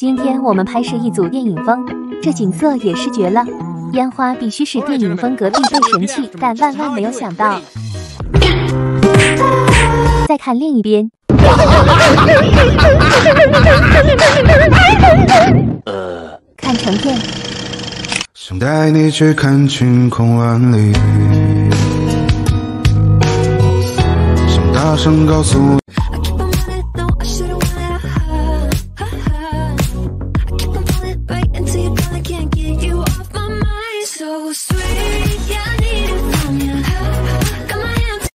今天我们拍摄一组电影风，这景色也是绝了。烟花必须是电影风格必备神器，但万万没有想到。再看另一边，看成片。想带你去看晴空万里，想大声告诉。so sweet.